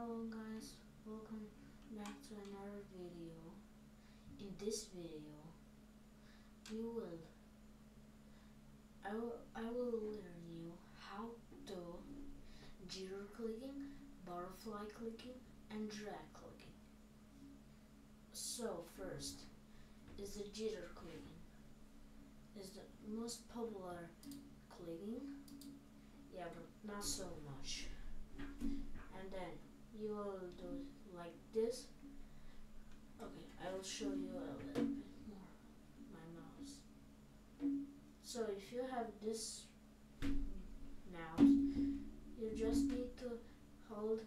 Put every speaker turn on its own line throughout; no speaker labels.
Hello guys, welcome back to another video. In this video, we will I will, I will learn you how to jitter clicking, butterfly clicking, and drag clicking. So first is the jitter clicking. Is the most popular clicking. Yeah, but not so much. And then you will do like this. Okay, I will show you a little bit more my mouse. So if you have this mouse, you just need to hold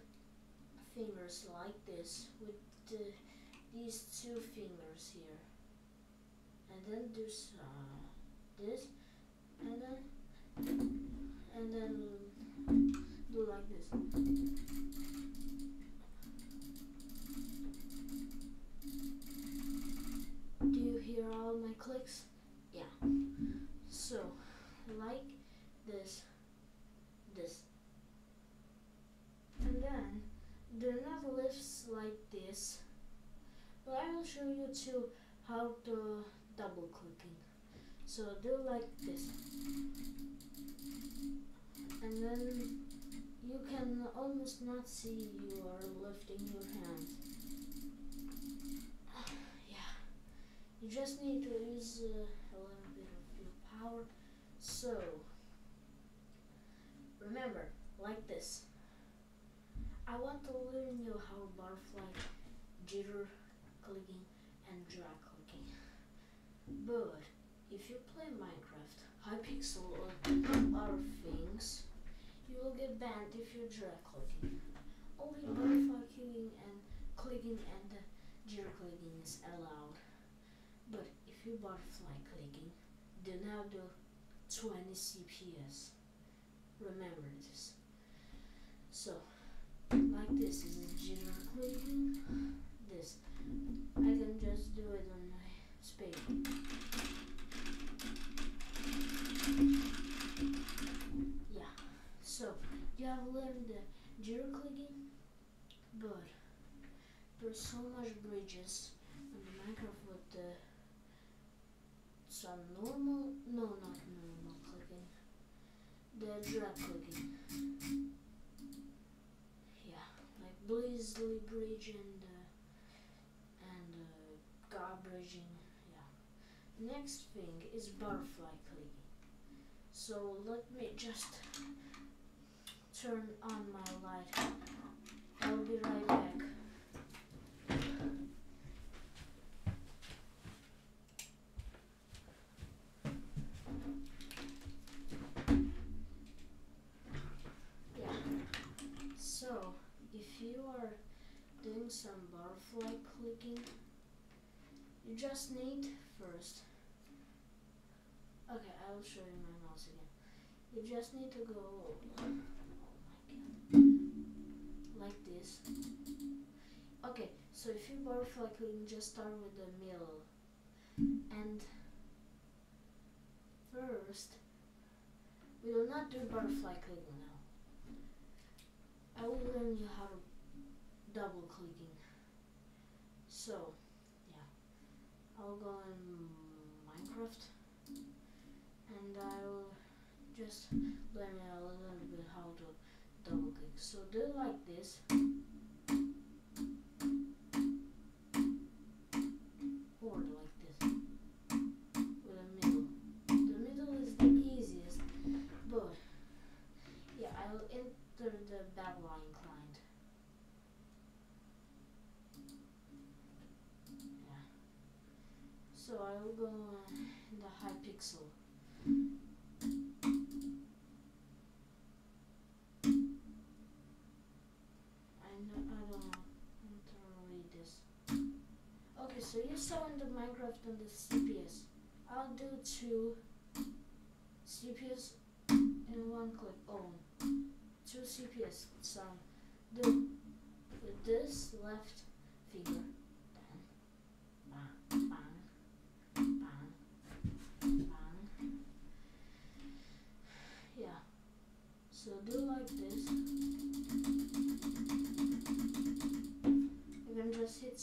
fingers like this with the, these two fingers here, and then do uh, this, and then and then do like this. Clicks? Yeah. So, like this, this. And then, do not lifts like this. But I will show you too how to double clicking. So do like this. And then you can almost not see you are lifting your hand. yeah. You just need to use uh, a little bit of your power. So, remember, like this. I want to learn you how butterfly, jitter, clicking, and drag clicking. But if you play Minecraft, Hypixel, or other things, you will get banned if you drag clicking. Only butterfly clicking and clicking and uh, jitter clicking is allowed. But if you butterfly clicking, do not do 20 CPS. Remember this. So, like this is a jitter clicking. This. I can just do it on my spade. Yeah. So, you have learned the jitter clicking, but there's so much bridges in the Minecraft with the some normal, no, not normal clicking, the drag clicking. Yeah, like Breezily Bridge and uh, and uh, God bridging. Yeah. Next thing is butterfly clicking. So let me just turn on my light. I'll be right back. You just need first. Okay, I will show you my mouse again. You just need to go. Oh. Like this. Okay, so if you butterfly clicking, just start with the middle. And first, we will not do butterfly clicking now. I will learn you how to double clicking. So, I'll go in Minecraft and I will just learn a little bit how to double click. So do like this. Or like this. With a middle. The middle is the easiest, but yeah, I'll enter the Badlion client. Yeah. So I will go in the Hypixel. I know I don't know how to read this. Okay, so you saw in the Minecraft on the CPS. I'll do two CPS in one click. Oh, two CPS sound. Do with this left finger.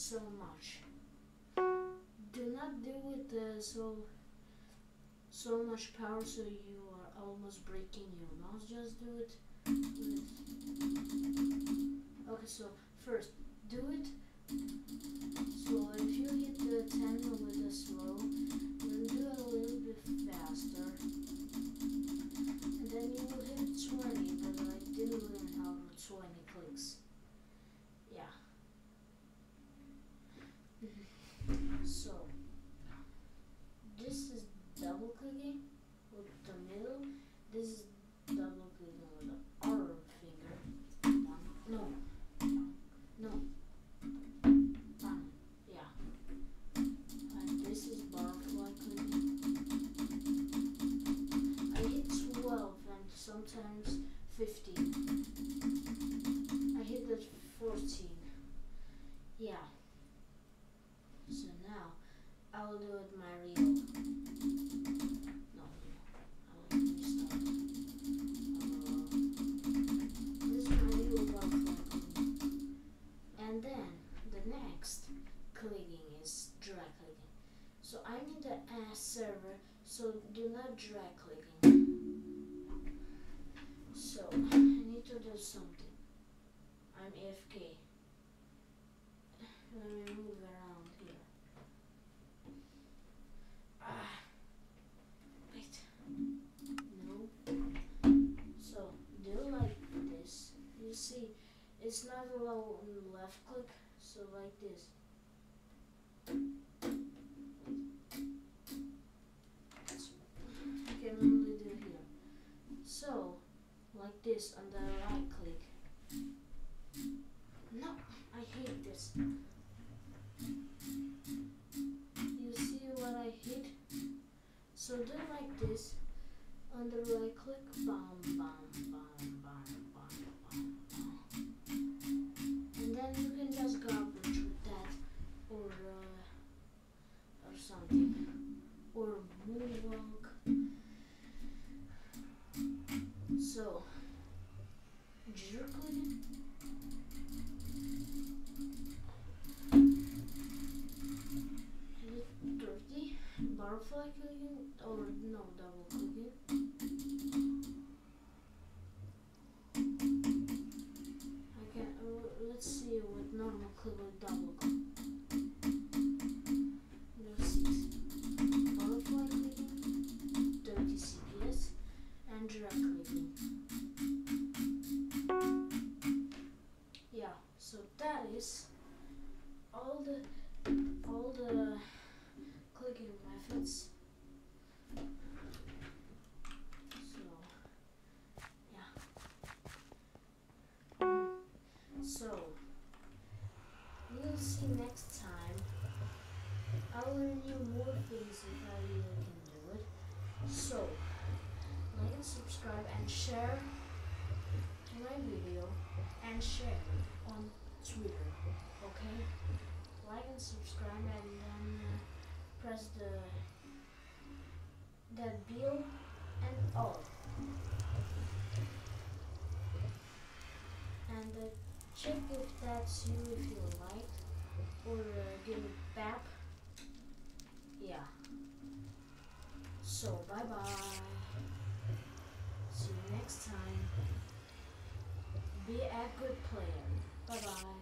so much. Do not do it uh, so so much power so you are almost breaking your mouse. Just do it. With okay, so first do it. So if you hit the 10 with a slow the middle. This is double clicking with the R finger. One no. No. Um, yeah. And this is butterfly clicking I hit 12 and sometimes 15 I hit the 14 yeah so do not drag clicking. So I need to do something. I'm AFK. Let me move around here. Ah, wait. No. So do like this. You see, it's not allowed on left click. So like this. So like this on the right click. No, I hate this. You see what I hit? So do like this. On the right click, bam, bam, bam, bam, bam, bam, bam. And then you can just garbage with that, or uh, or something, or moonwalk. So, clicking or no double clicking? See next time. I'll learn you more things if I really can do it. So, like and subscribe and share my video and share on Twitter. Okay? Like and subscribe and then uh, press the that bell and all. And uh, check if that's you if you like or uh, give it back. Yeah. So bye bye. See you next time. Be a good player. Bye bye.